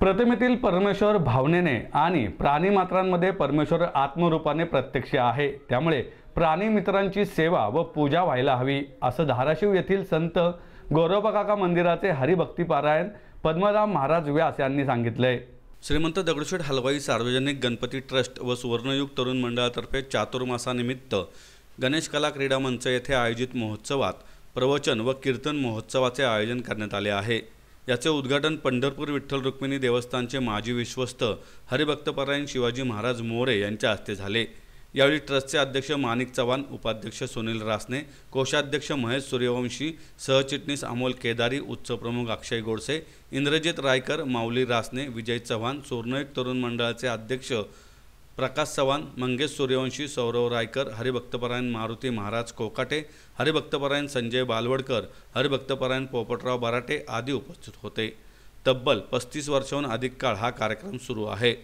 प्रतिमेतील परमेश्वर भावनेने आणि प्राणीमात्रांमध्ये परमेश्वर आत्मरूपाने प्रत्यक्ष आहे. त्यामुळे प्राणी मित्रांची सेवा व पूजा व्हायला हवी असं धाराशिव येथील संत गौरवकाका मंदिराचे हरिभक्तीपारायण पद्मराम महाराज व्यास यांनी सांगितलंय. श्रीमंत दगडूशेठ हलवाई सार्वजनिक गणपती ट्रस्ट व सुवर्णयुग तरुण मंडळातर्फे चातुर्मासानिमित्त गणेश कला क्रीडा मंच येथे आयोजित महोत्सवात प्रवचन व कीर्तन महोत्सवाचे आयोजन करण्यात आले आहे. याचे उद्घाटन पंढरपूर विठ्ठल रुक्मिणी देवस्थानचे माजी विश्वस्त हरिभक्तपरायण शिवाजी महाराज मोरे यांच्या हस्ते झाले. यावेळी ट्रस्टचे अध्यक्ष माणिक चव्हाण उपाध्यक्ष सुनील रासने कोषाध्यक्ष महेश सूर्यवंशी सहचिटणीस अमोल केदारी उत्सवप्रमुख अक्षय गोडसे इंद्रजित रायकर माऊली रासने विजय चव्हाण सुवर्णयुग तरुण मंडळाचे अध्यक्ष प्रकाश चव्हाण मंगेश सूर्यवंशी सौरव रायकर हरिभक्तपरायण मारुती महाराज कोकाटे हरिभक्तपरायण संजय बालवडकर हरिभक्तपरायण पोपटराव बराटे आदी उपस्थित होते. तब्बल पस्तीस वर्षाहून अधिक काळ हा कार्यक्रम सुरू आहे.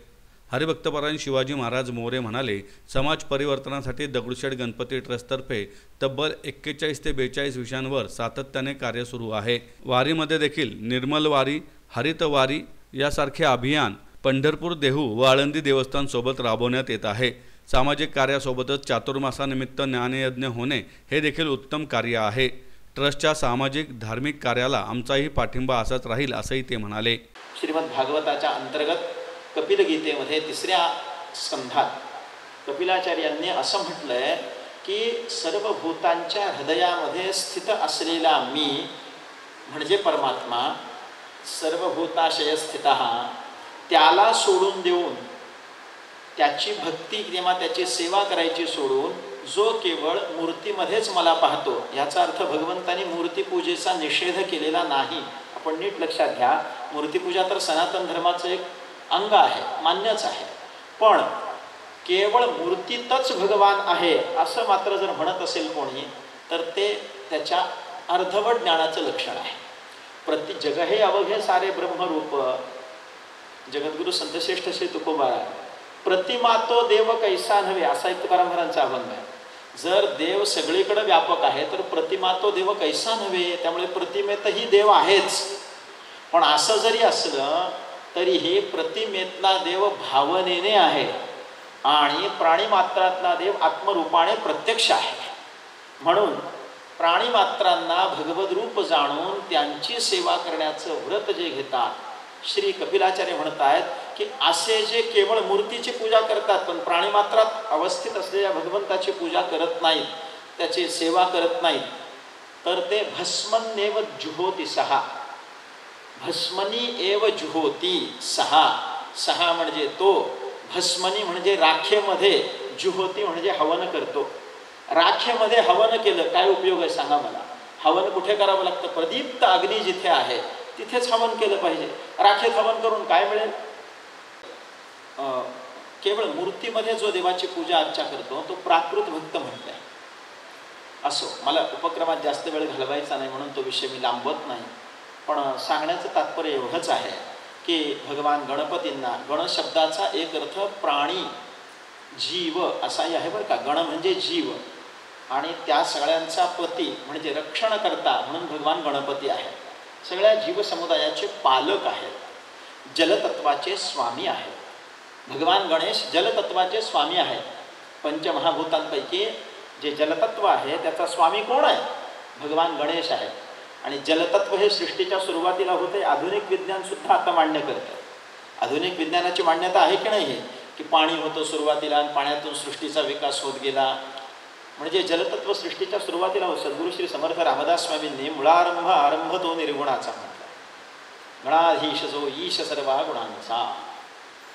हरिभक्तपरायण शिवाजी महाराज मोरे म्हणाले समाज परिवर्तनासाठी दगडूशेठ गणपती ट्रस्टतर्फे तब्बल एक्केचाळीस ते बेचाळीस विषयांवर सातत्याने कार्य सुरू आहे. वारीमध्ये देखील निर्मल वारी हरित वारी यासारखे अभियान पंढरपूर देहू व आळंदी देवस्थानसोबत राबवण्यात येत आहे. सामाजिक कार्यासोबतच चातुर्मासानिमित्त ज्ञानयज्ञ होणे हे देखील उत्तम कार्य आहे. ट्रस्टच्या सामाजिक धार्मिक कार्याला आमचाही पाठिंबा असाच राहील असंही ते म्हणाले. श्रीमद भागवताच्या अंतर्गत कपिल गीतेमध्ये तिसऱ्या स्कंधात कपिलाचार्यांनी असं म्हटलंय की सर्व भूतांच्या हृदयामध्ये स्थित असलेला मी म्हणजे परमात्मा सर्व भूताशय स्थित त्याला सोडून देऊन त्याची भक्ती किंवा त्याची सेवा करायची सोडून जो केवळ मूर्तीमध्येच मला पाहतो याचा अर्थ भगवंतानी मूर्तीपूजेचा निषेध केलेला नाही. आपण नीट लक्षात घ्या मूर्तीपूजा तर सनातन धर्माचं एक अंग आहे मान्यच आहे. पण केवळ मूर्तीतच भगवान आहे असं मात्र जर म्हणत असेल कोणी तर ते त्याच्या अर्धवट ज्ञानाचं लक्षण आहे. प्रति जग हे अवघे सारे ब्रह्मरूप जगद्गुरु संतश्रेष्ठ श्री तुकोबा प्रतिमा तो देव कैसा नव्हे असा एक तुकाराम महाराजांचा अभंग आहे. जर देव सगळीकडे व्यापक आहे तर प्रतिमा तो देव कैसा नव्हे? त्यामुळे प्रतिमेतही देव आहेच. पण असं जरी असलं तरीही प्रतिमेतला देव भावनेने आहे. आणि प्राणीमात्रातला देव आत्मरूपाने प्रत्यक्ष आहे. म्हणून प्राणीमात्रांना भगवद रूप जाणून त्यांची सेवा करण्याचं व्रत जे घेतात श्री कपिलाचार्य म्हणत आहेत की असे जे केवळ मूर्तीची पूजा करतात पण प्राणीमात्रात अवस्थित असलेल्या भगवंताची पूजा करत नाहीत त्याची सेवा करत नाहीत तर ते भस्मन्येव जुहोती सहा. भस्मनी एव जुहोती सहा. सहा म्हणजे तो भस्मनी म्हणजे राखेमध्ये जुहोती म्हणजे हवन करतो. राखेमध्ये हवन केलं काय उपयोग आहे सांगा मला? हवन कुठे करावं लागतं? प्रदीप्त अग्नी जिथे आहे तिथेच हवन केलं पाहिजे. राखेत हवन करून काय मिळेल? केवळ मूर्तीमध्ये जो देवाची पूजा अर्चा करतो तो प्राकृत भक्त म्हणत आहे असो मला उपक्रमात जास्त वेळ घालवायचा नाही म्हणून तो विषय मी लांबवत नाही. पण सांगण्याचं तात्पर्य एवढंच आहे की भगवान गणपतींना गणशब्दाचा एक अर्थ प्राणी जीव असाही आहे बरं का. गण म्हणजे जीव. आणि त्या सगळ्यांचा पती म्हणजे रक्षणकर्ता म्हणून भगवान गणपती आहे. सगळ्या जीवसमुदायाचे पालक आहेत. जलतत्वाचे स्वामी आहेत. भगवान गणेश जलतत्वाचे स्वामी आहेत. पंचमहाभूतांपैकी जे जलतत्व आहे त्याचा स्वामी कोण आहे? भगवान गणेश आहे आणि जलतत्व हे सृष्टीच्या सुरुवातीला होते आधुनिक विज्ञानसुद्धा आता मान्य करतं. आधुनिक विज्ञानाची मान्यता आहे की नाही की पाणी होतं सुरुवातीला आणि पाण्यातून सृष्टीचा विकास होत गेला म्हणजे जलतत्व सृष्टीच्या सुरुवातीला सद्गुरू श्री समर्थ रामदास स्वामींनी मुळारंभ आरंभ तो निर्गुणाचा म्हटला. गणाधीश जो ईश सर्वा गुणांचा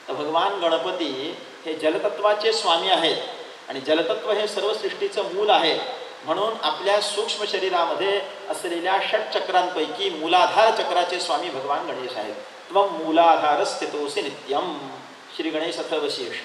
तर भगवान गणपती हे जलतत्वाचे स्वामी आहेत आणि जलतत्व हे सर्व सृष्टीचं मूल आहे. म्हणून आपल्या सूक्ष्म शरीरामध्ये असलेल्या षटचक्रांपैकी मूलाधार चक्राचे स्वामी भगवान गणेश आहेत. मग मूलाधार स्थितोसी नित्यम. श्री गणेश अथर्वशीर्ष